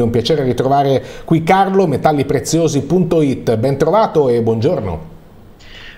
È un piacere ritrovare qui Carlo, metallipreziosi.it. Ben trovato e buongiorno.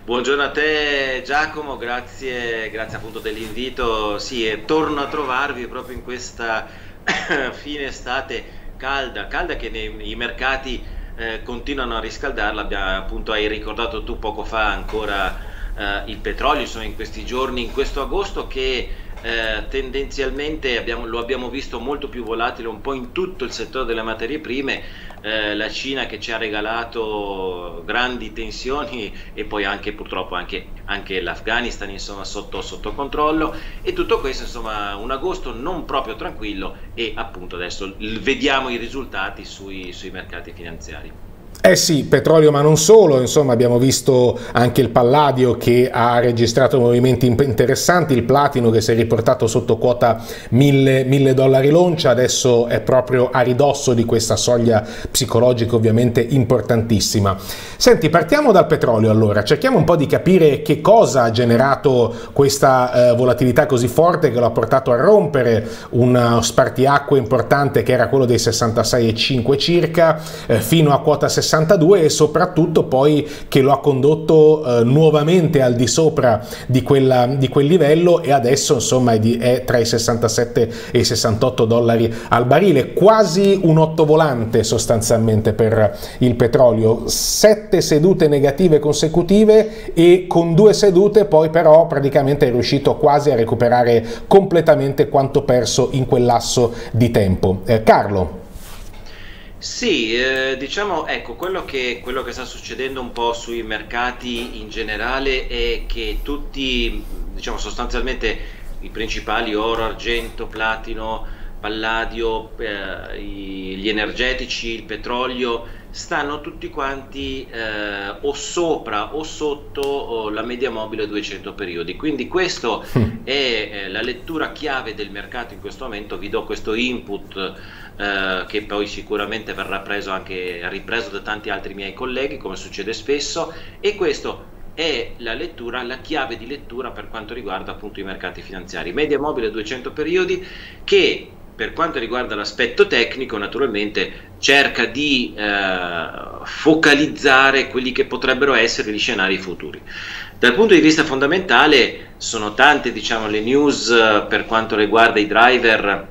Buongiorno a te Giacomo, grazie, grazie appunto dell'invito. Sì, e torno a trovarvi proprio in questa fine estate calda, calda che nei, i mercati eh, continuano a riscaldarla. Abbiamo, appunto hai ricordato tu poco fa ancora eh, il petrolio, insomma in questi giorni, in questo agosto che eh, tendenzialmente abbiamo, lo abbiamo visto molto più volatile un po' in tutto il settore delle materie prime, eh, la Cina che ci ha regalato grandi tensioni e poi anche purtroppo anche, anche l'Afghanistan insomma, sotto, sotto, controllo e tutto questo insomma un agosto non proprio tranquillo e appunto adesso vediamo i risultati sui, sui mercati finanziari. Eh sì, petrolio ma non solo, insomma abbiamo visto anche il Palladio che ha registrato movimenti interessanti, il Platino che si è riportato sotto quota 1000, dollari l'oncia, adesso è proprio a ridosso di questa soglia psicologica ovviamente importantissima. Senti, partiamo dal petrolio allora, cerchiamo un po' di capire che cosa ha generato questa eh, volatilità così forte che lo ha portato a rompere un spartiacque importante che era quello dei 66,5 circa, eh, fino a quota 60 62 e soprattutto poi che lo ha condotto eh, nuovamente al di sopra di, quella, di, quel livello e adesso insomma è, di, è, tra i 67 e i 68 dollari al barile, quasi un ottovolante sostanzialmente per il petrolio, sette sedute negative consecutive e con due sedute poi però praticamente è riuscito quasi a recuperare completamente quanto perso in quel lasso di tempo. Eh, Carlo. Sì, eh, diciamo, ecco, quello che, quello che sta succedendo un po' sui mercati in generale è che tutti, diciamo, sostanzialmente i principali oro, argento, platino, palladio, eh, gli energetici, il petrolio, stanno tutti quanti eh, o sopra o sotto oh, la media mobile 200 periodi. Quindi questa è eh, la lettura chiave del mercato in questo momento. Vi do questo input eh, che poi sicuramente verrà preso anche, ripreso da tanti altri miei colleghi, come succede spesso, e questo è la lettura, la chiave di lettura per quanto riguarda appunto i mercati finanziari. Media mobile 200 periodi che per quanto riguarda l'aspetto tecnico, naturalmente cerca di eh, focalizzare quelli che potrebbero essere gli scenari futuri. Dal punto di vista fondamentale sono tante diciamo, le news eh, per quanto riguarda i driver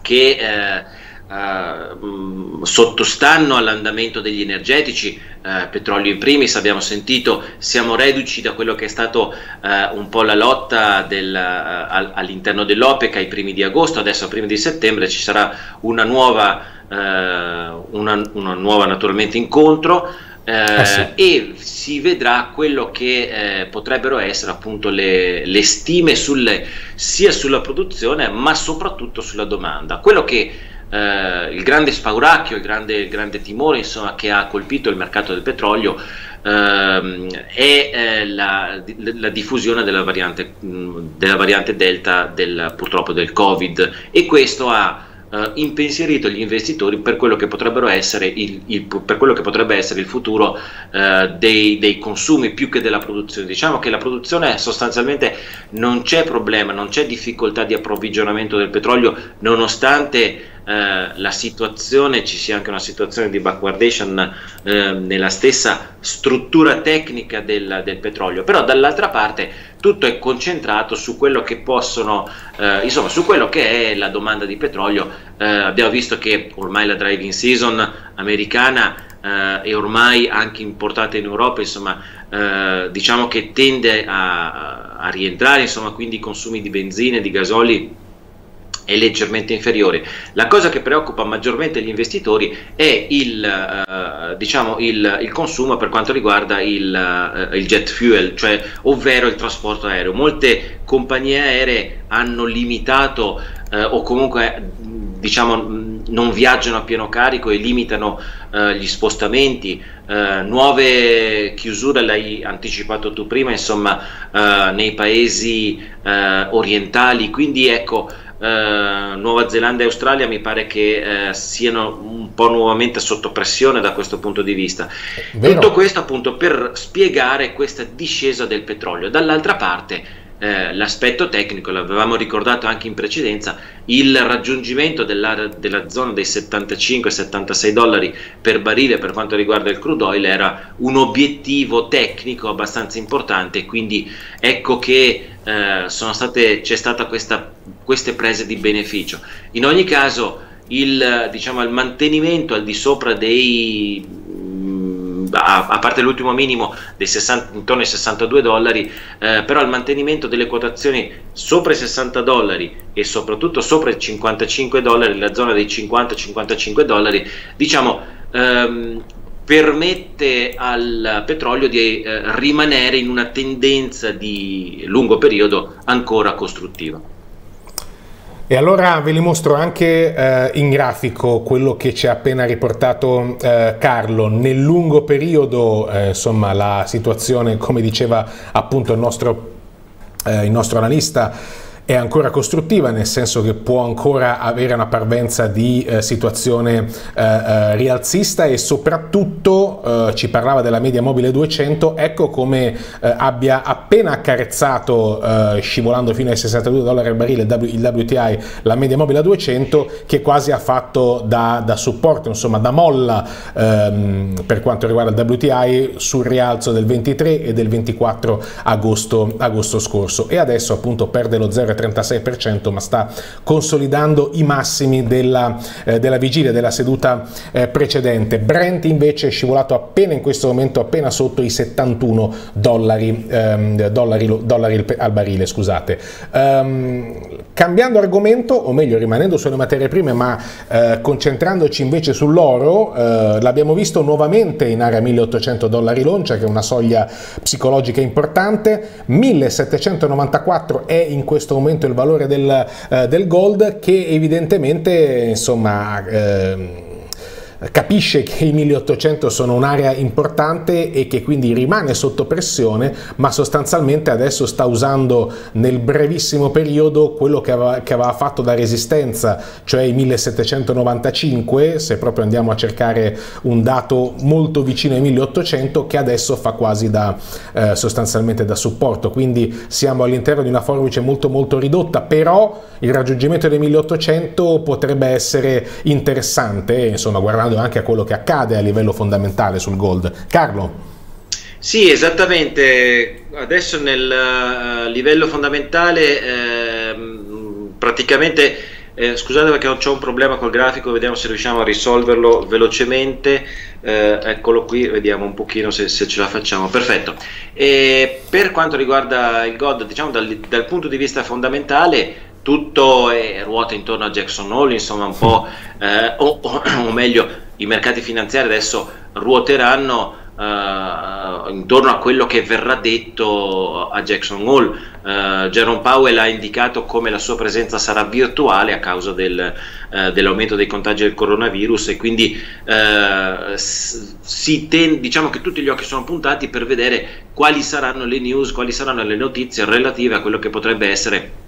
che eh, Uh, sottostanno all'andamento degli energetici, uh, petrolio in primis, abbiamo sentito, siamo reduci da quello che è stato uh, un po' la lotta del, all'interno dell'OPEC ai primi di agosto, adesso a primi di settembre ci sarà una nuova, una, una nuova naturalmente incontro. Eh, sì. e si vedrà quello che eh, potrebbero essere appunto le, le stime sulle, sia sulla produzione ma soprattutto sulla domanda. Quello che eh, il grande spauracchio, il grande, il grande timore insomma, che ha colpito il mercato del petrolio ehm, è eh, la, la, diffusione della variante, della variante Delta del, purtroppo del Covid. E questo ha Uh, impensierito gli investitori per quello che, potrebbero essere il, il, quello che potrebbe essere il futuro uh, dei, dei, consumi più che della produzione. Diciamo che la produzione sostanzialmente non c'è problema, non c'è difficoltà di approvvigionamento del petrolio nonostante eh, la situazione, ci sia anche una situazione di backwardation eh, nella stessa struttura tecnica del, del petrolio, però dall'altra parte tutto è concentrato su quello che possono, eh, insomma, su quello che è la domanda di petrolio. Eh, abbiamo visto che ormai la driving season americana eh, è ormai anche importata in Europa, insomma, eh, diciamo che tende a, a rientrare, insomma, quindi i consumi di benzina e di gasoli è leggermente inferiore. La cosa che preoccupa maggiormente gli investitori è il, eh, diciamo il, il consumo per quanto riguarda il, eh, il, jet fuel, cioè ovvero il trasporto aereo. Molte compagnie aeree hanno limitato eh, o comunque diciamo non viaggiano a pieno carico e limitano eh, gli spostamenti, eh, nuove chiusure, l'hai anticipato tu prima, insomma, eh, nei paesi eh, orientali, quindi ecco, eh, Nuova Zelanda e Australia mi pare che eh, siano un po' nuovamente sotto pressione da questo punto di vista. Vero. Tutto questo appunto per spiegare questa discesa del petrolio. Dall'altra parte eh, l'aspetto tecnico, l'avevamo ricordato anche in precedenza, il raggiungimento della, zona dei 75-76 dollari per barile per quanto riguarda il crude oil era un obiettivo tecnico abbastanza importante, quindi ecco che eh, state, c'è stata questa, queste prese di beneficio. In ogni caso il, diciamo, il mantenimento al di sopra dei a, a, parte l'ultimo minimo dei 60, intorno ai 62 dollari, eh, però il mantenimento delle quotazioni sopra i 60 dollari e soprattutto sopra i 55 dollari, la zona dei 50-55 dollari, diciamo, ehm, permette al petrolio di eh, rimanere in una tendenza di lungo periodo ancora costruttiva. E allora ve li mostro anche eh, in grafico quello che ci ha appena riportato eh, Carlo. Nel lungo periodo, eh, insomma, la situazione, come diceva appunto il nostro, eh, il nostro analista, è ancora costruttiva, nel senso che può ancora avere una parvenza di eh, situazione eh, eh, rialzista e soprattutto eh, ci parlava della media mobile 200, ecco come eh, abbia appena accarezzato, eh, scivolando fino ai 62 dollari al barile il WTI, la media mobile 200 che quasi ha fatto da, da supporto, insomma da molla ehm, per quanto riguarda il WTI sul rialzo del 23 e del 24 agosto, agosto scorso. E adesso appunto perde lo 0,3 36%, ma sta consolidando i massimi della, eh, della vigilia della seduta eh, precedente. Brent invece è scivolato appena in questo momento, appena sotto i 71 dollari, ehm, dollari, dollari al barile. Scusate. Um, cambiando argomento, o meglio rimanendo sulle materie prime, ma eh, concentrandoci invece sull'oro, eh, l'abbiamo visto nuovamente in area 1800 dollari l'oncia, che è una soglia psicologica importante, 1794 è in questo momento momento il valore del, eh, del gold che evidentemente insomma eh, capisce che i 1800 sono un'area importante e che quindi rimane sotto pressione, ma sostanzialmente adesso sta usando nel brevissimo periodo quello che aveva, che aveva fatto da resistenza, cioè i 1795, se proprio andiamo a cercare un dato molto vicino ai 1800, che adesso fa quasi da eh, sostanzialmente da supporto. Quindi siamo all'interno di una forbice molto molto ridotta, però il raggiungimento dei 1800 potrebbe essere interessante, insomma, guardando guardando anche a quello che accade a livello fondamentale sul gold. Carlo? Sì, esattamente. Adesso nel uh, livello fondamentale eh, praticamente eh, scusate perché ho un problema col grafico, vediamo se riusciamo a risolverlo velocemente. Eh, eccolo qui, vediamo un pochino se, se ce la facciamo. Perfetto. E per quanto riguarda il GOD, diciamo dal, dal punto di vista fondamentale, tutto è, ruota intorno a Jackson Hole, insomma un po', eh, o, o, o, meglio, i mercati finanziari adesso ruoteranno eh, intorno a quello che verrà detto a Jackson Hole. Eh, Jerome Powell ha indicato come la sua presenza sarà virtuale a causa del, eh, dell'aumento dei contagi del coronavirus e quindi eh, ten, diciamo che tutti gli occhi sono puntati per vedere quali saranno le news, quali saranno le notizie relative a quello che potrebbe essere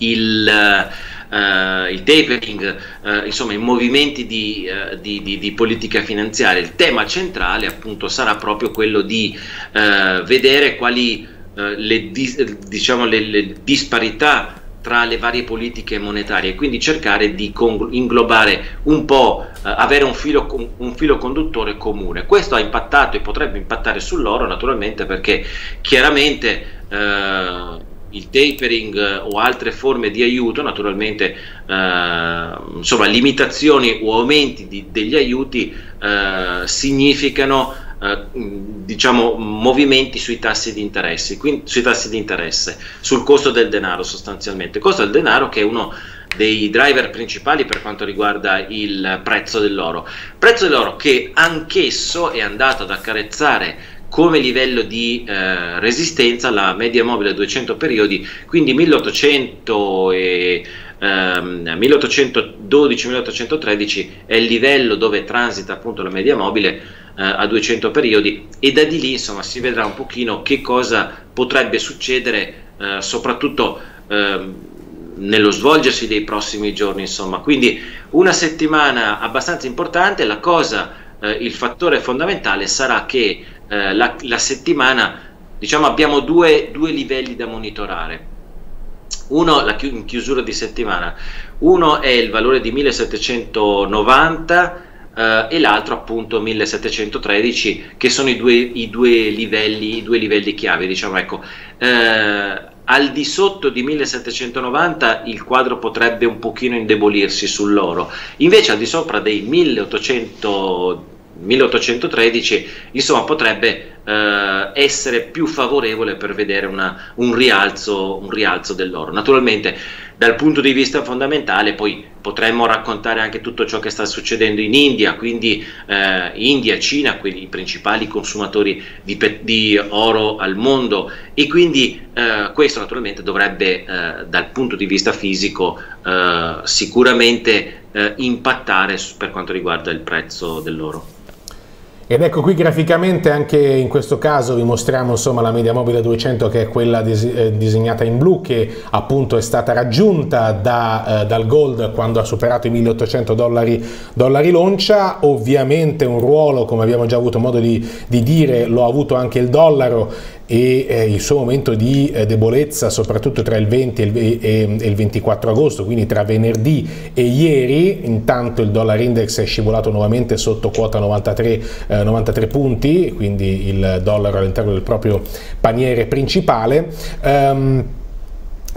il, uh, il tapering, uh, insomma i movimenti di, uh, di, di, di, politica finanziaria. Il tema centrale appunto sarà proprio quello di vedere quali le, diciamo, le, le disparità tra le varie politiche monetarie e quindi cercare di inglobare un po', eh, avere un filo, un filo, conduttore comune. Questo ha impattato e potrebbe impattare sull'oro naturalmente perché chiaramente eh, il tapering eh, o altre forme di aiuto, naturalmente eh, insomma, limitazioni o aumenti di, degli aiuti eh, significano eh, diciamo, movimenti sui tassi di interesse, quindi sui tassi di interesse, sul costo del denaro sostanzialmente. Costo del denaro che è uno dei driver principali per quanto riguarda il prezzo dell'oro. Prezzo dell'oro che anch'esso è andato ad accarezzare come livello di eh, resistenza la media mobile 200 periodi, quindi 1800 e, ehm, 1812-1813 è il livello dove transita appunto la media mobile eh, a 200 periodi e da di lì insomma si vedrà un pochino che cosa potrebbe succedere eh, soprattutto ehm, nello svolgersi dei prossimi giorni insomma. Quindi una settimana abbastanza importante. La cosa eh, il fattore fondamentale sarà che eh, la, la, settimana diciamo abbiamo due, due livelli da monitorare. Uno la in chiusura di settimana, uno è il valore di 1790 eh, e l'altro appunto 1713 che sono i due, i due, livelli, i due livelli chiave diciamo ecco. Eh, al di sotto di 1790 il quadro potrebbe un pochino indebolirsi sull'oro. Invece al di sopra dei 1800 1813 insomma potrebbe eh, essere più favorevole per vedere una, un, rialzo, un rialzo dell'oro naturalmente dal punto di vista fondamentale poi potremmo raccontare anche tutto ciò che sta succedendo in India, quindi eh, India, Cina, quindi i principali consumatori di, di oro al mondo e quindi eh, questo naturalmente dovrebbe eh, dal punto di vista fisico eh, sicuramente eh, impattare per quanto riguarda il prezzo dell'oro. Ed ecco qui graficamente anche in questo caso vi mostriamo insomma la media mobile 200 che è quella eh, disegnata in blu che appunto è stata raggiunta da, eh, dal gold quando ha superato i 1800 dollari, dollari l'oncia, ovviamente un ruolo come abbiamo già avuto modo di, di dire lo ha avuto anche il dollaro e eh, il suo momento di eh, debolezza soprattutto tra il 20 e il, e, e il, 24 agosto, quindi tra venerdì e ieri, intanto il dollar index è scivolato nuovamente sotto quota 93, eh, 93 punti, quindi il dollaro all'interno del proprio paniere principale. Um,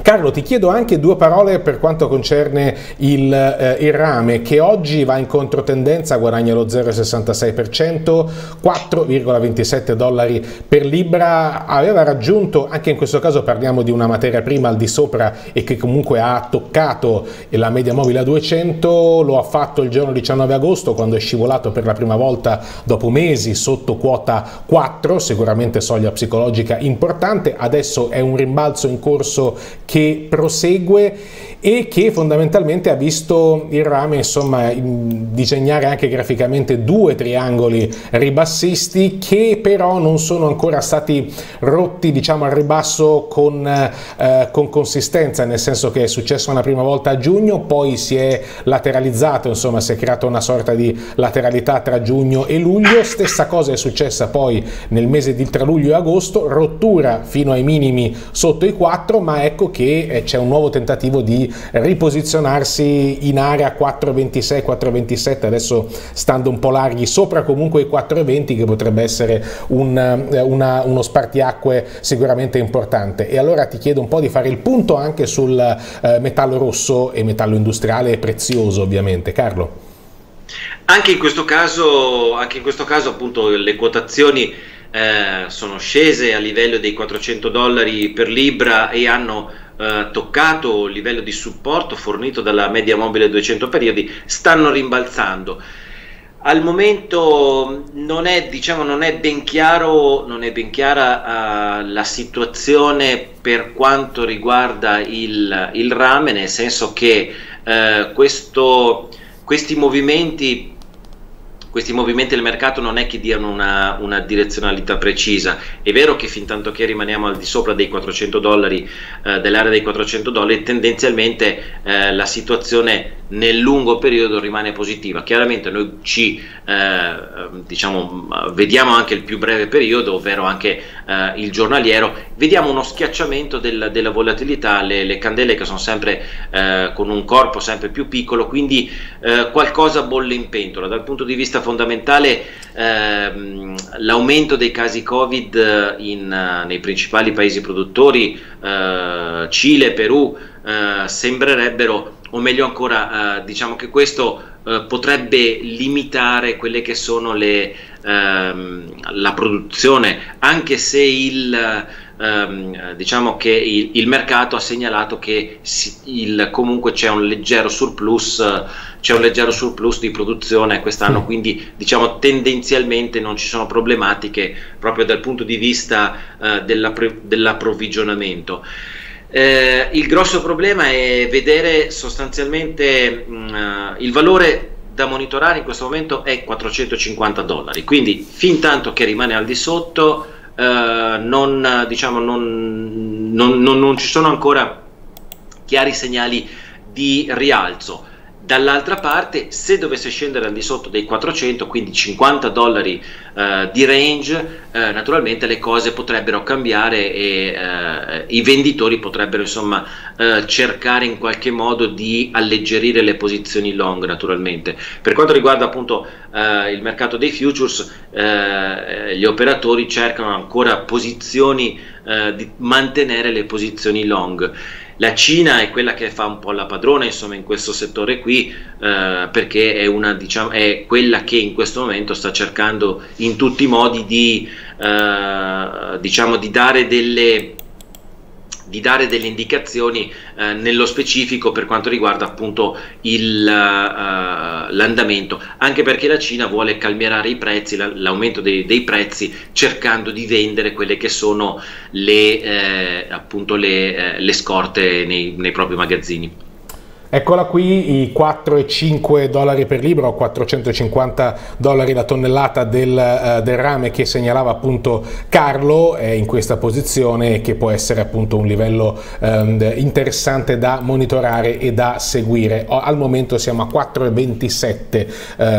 Carlo, ti chiedo anche due parole per quanto concerne il, eh, il, rame che oggi va in controtendenza, guadagna lo 0,66%, 4,27 dollari per libra, aveva raggiunto, anche in questo caso parliamo di una materia prima al di sopra e che comunque ha toccato la media mobile a 200, lo ha fatto il giorno 19 agosto quando è scivolato per la prima volta dopo mesi sotto quota 4, sicuramente soglia psicologica importante, adesso è un rimbalzo in corso che prosegue e che fondamentalmente ha visto il rame insomma, disegnare anche graficamente due triangoli ribassisti che però non sono ancora stati rotti diciamo, al ribasso con, eh, con, consistenza, nel senso che è successo una prima volta a giugno, poi si è lateralizzato, insomma si è creata una sorta di lateralità tra giugno e luglio, stessa cosa è successa poi nel mese di tra luglio e agosto, rottura fino ai minimi sotto i 4, ma ecco che eh, c'è un nuovo tentativo di riposizionarsi in area 4,26-4,27, adesso stando un po' larghi sopra comunque i 4,20 che potrebbe essere un, eh, una, uno spartiacque sicuramente importante. E allora ti chiedo un po' di fare il punto anche sul eh, metallo rosso e metallo industriale prezioso ovviamente. Carlo. Anche in questo caso, in questo caso appunto le quotazioni eh, sono scese a livello dei 400 dollari per libra e hanno eh, toccato il livello di supporto fornito dalla media mobile 200 periodi, stanno rimbalzando. Al momento non è, diciamo, non è ben chiaro, non è ben chiara uh, la situazione per quanto riguarda il, il rame, nel senso che uh, questo, questi movimenti questi movimenti del mercato non è che diano una, una, direzionalità precisa. È vero che fin tanto che rimaniamo al di sopra dei 400 dollari, eh, dell'area dei 400 dollari, tendenzialmente eh, la situazione nel lungo periodo rimane positiva. Chiaramente noi ci eh, diciamo, vediamo anche il più breve periodo, ovvero anche eh, il giornaliero, vediamo uno schiacciamento del, della volatilità, le, le, candele che sono sempre eh, con un corpo sempre più piccolo, quindi eh, qualcosa bolle in pentola. Dal punto di vista fondamentale ehm, l'aumento dei casi Covid in, nei principali paesi produttori, eh, Cile, Perù, eh, sembrerebbero o meglio ancora, eh, diciamo che questo eh, potrebbe limitare quelle che sono le, ehm, la produzione, anche se il, ehm, diciamo che il, il, mercato ha segnalato che si, il, comunque c'è un leggero surplus, c'è un leggero surplus di produzione quest'anno, quindi diciamo tendenzialmente non ci sono problematiche proprio dal punto di vista eh, dell'approvvigionamento. Eh, il grosso problema è vedere sostanzialmente mh, mm, il valore da monitorare in questo momento è 450 dollari, quindi fin tanto che rimane al di sotto eh, non, diciamo, non, non, non ci sono ancora chiari segnali di rialzo Dall'altra parte, se dovesse scendere al di sotto dei 400, quindi 50 dollari eh, di range, eh, naturalmente le cose potrebbero cambiare e eh, i venditori potrebbero insomma eh, cercare in qualche modo di alleggerire le posizioni long, naturalmente. Per quanto riguarda appunto eh, il mercato dei futures, eh, gli operatori cercano ancora posizioni di mantenere le posizioni long. La Cina è quella che fa un po' la padrona insomma, in questo settore qui eh, perché è, una, diciamo, è, quella che in questo momento sta cercando in tutti i modi di, eh, diciamo, di dare delle di dare delle indicazioni eh, nello specifico per quanto riguarda appunto il, uh, l'andamento, anche perché la Cina vuole calmierare i prezzi, la, l'aumento dei, dei, prezzi, cercando di vendere quelle che sono le, eh, appunto le, eh, le scorte nei, nei propri magazzini. Eccola qui i 4,5 dollari per libro, 450 dollari la tonnellata del, uh, del, rame che segnalava appunto Carlo è in questa posizione che può essere appunto un livello um, interessante da monitorare e da seguire. Al momento siamo a 4,27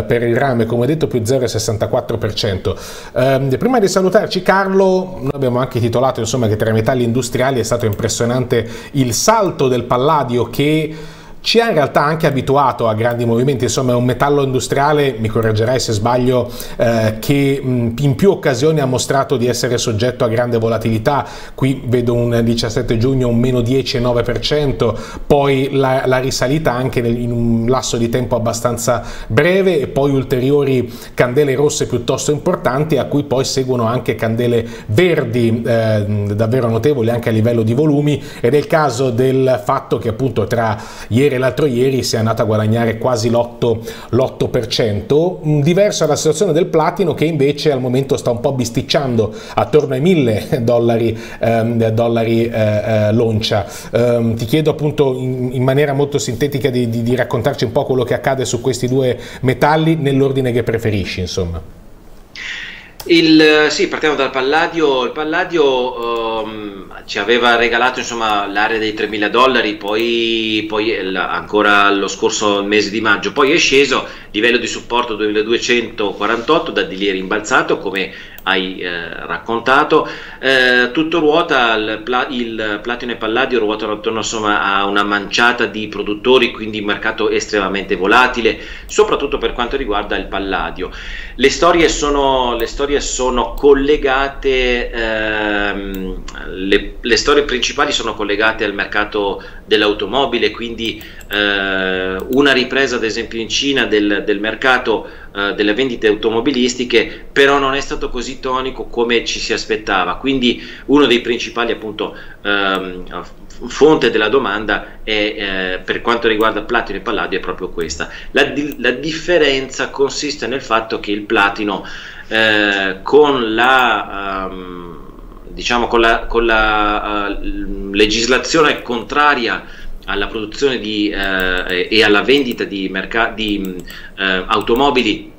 uh, per il rame, come detto più 0,64%. Um, prima di salutarci Carlo, noi abbiamo anche titolato insomma che tra i metalli industriali è stato impressionante il salto del palladio che ci ha in realtà anche abituato a grandi movimenti, insomma è un metallo industriale, mi correggerai se sbaglio, eh, che in più occasioni ha mostrato di essere soggetto a grande volatilità, qui vedo un 17 giugno un meno 10,9%, poi la, la risalita anche nel, in un lasso di tempo abbastanza breve e poi ulteriori candele rosse piuttosto importanti a cui poi seguono anche candele verdi eh, davvero notevoli anche a livello di volumi. Ed è il caso del fatto che appunto tra ieri ieri e l'altro ieri si è andata a guadagnare quasi l'8%, l'8%, diversa la situazione del platino che invece al momento sta un po' bisticciando attorno ai 1000 dollari, ehm, dollari eh, eh, l'oncia. Um, ti chiedo appunto in, in maniera molto sintetica di, di, di raccontarci un po' quello che accade su questi due metalli nell'ordine che preferisci, insomma. Il, sì, partiamo dal Palladio. Il Palladio um, ci aveva regalato insomma, l'area dei 3.000 dollari, poi, poi ancora lo scorso mese di maggio, poi è sceso, livello di supporto 2248, da di lì è rimbalzato come hai eh, raccontato. Eh, tutto ruota, il, il, Platino e Palladio ruotano attorno insomma, a una manciata di produttori, quindi un mercato estremamente volatile, soprattutto per quanto riguarda il Palladio. Le storie sono, le storie sono collegate, ehm, le, le, storie principali sono collegate al mercato dell'automobile, quindi eh, una ripresa ad esempio in Cina del, del mercato eh, delle vendite automobilistiche, però non è stato così tonico come ci si aspettava. Quindi uno dei principali appunto ehm, fonte della domanda è, eh, per quanto riguarda platino e palladio è proprio questa. La, la differenza consiste nel fatto che il platino eh, con la um, diciamo con la, con la uh, legislazione contraria alla produzione di, eh, e alla vendita di, di eh, automobili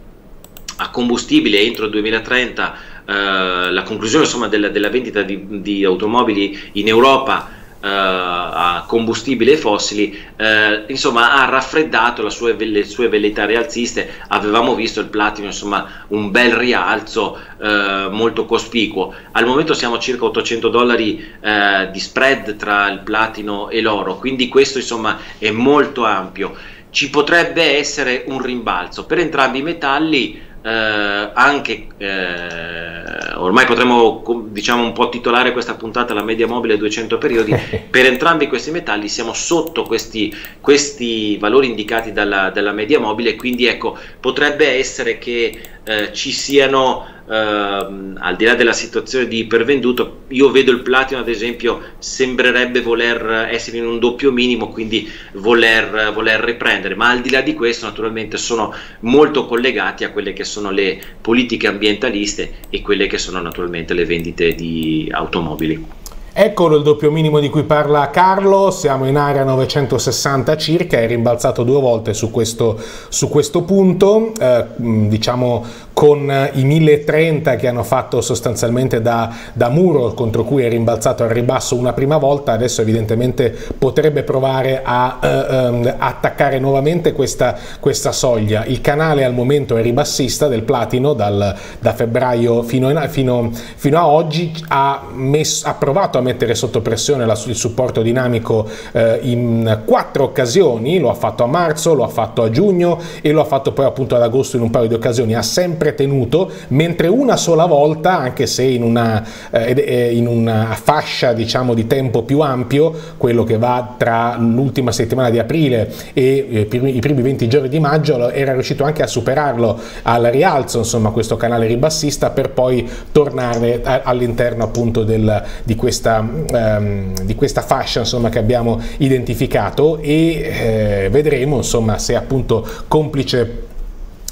a combustibile entro il 2030, eh, la conclusione insomma, della, della vendita di, di, automobili in Europa a combustibile fossili, eh, insomma ha raffreddato sue, le sue velleità rialziste, avevamo visto il platino insomma un bel rialzo eh, molto cospicuo, al momento siamo a circa 800 dollari eh, di spread tra il platino e l'oro, quindi questo insomma è molto ampio. Ci potrebbe essere un rimbalzo. Per entrambi i metalli eh, anche eh, ormai potremmo diciamo un po' titolare questa puntata la media mobile 200 periodi. Per entrambi questi metalli siamo sotto questi, questi valori indicati dalla, dalla media mobile quindi ecco potrebbe essere che eh, ci siano Uh, al di là della situazione di ipervenduto, io vedo il platino ad esempio sembrerebbe voler essere in un doppio minimo, quindi voler, voler, riprendere, ma al di là di questo naturalmente sono molto collegati a quelle che sono le politiche ambientaliste e quelle che sono naturalmente le vendite di automobili. Eccolo il doppio minimo di cui parla Carlo, siamo in area 960 circa, è rimbalzato due volte su questo, su questo punto, eh, diciamo con i 1030 che hanno fatto sostanzialmente da, da, muro contro cui è rimbalzato al ribasso una prima volta, adesso evidentemente potrebbe provare a eh, ehm, attaccare nuovamente questa, questa, soglia. Il canale al momento è ribassista del platino dal, da febbraio fino, in, fino, fino a oggi, ha, messo, ha provato a mettere sotto pressione la, il supporto dinamico eh, in quattro occasioni, lo ha fatto a marzo, lo ha fatto a giugno e lo ha fatto poi appunto ad agosto in un paio di occasioni, ha sempre tenuto, mentre una sola volta, anche se in una, eh, in una fascia diciamo di tempo più ampio, quello che va tra l'ultima settimana di aprile e eh, i primi 20 giorni di maggio, era riuscito anche a superarlo al rialzo, insomma questo canale ribassista per poi tornare all'interno appunto del, di questa ehm, di questa fascia insomma, che abbiamo identificato e eh, vedremo insomma, se appunto complice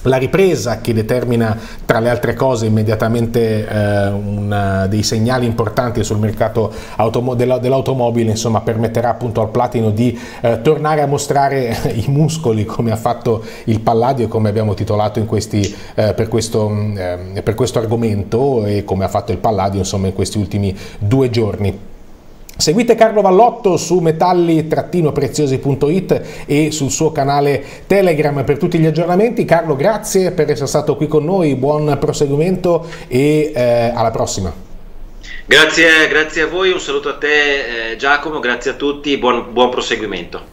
la ripresa che determina tra le altre cose immediatamente eh, una, dei segnali importanti sul mercato dell'automobile insomma permetterà appunto al Platino di eh, tornare a mostrare i muscoli come ha fatto il Palladio e come abbiamo titolato questi, eh, per, questo, eh, per questo argomento e come ha fatto il Palladio insomma in questi ultimi due giorni. Seguite Carlo Vallotto su metalli-preziosi.it e sul suo canale Telegram per tutti gli aggiornamenti. Carlo, grazie per essere stato qui con noi, buon proseguimento e eh, alla prossima. Grazie, grazie, a voi, un saluto a te eh, Giacomo, grazie a tutti, buon, buon proseguimento.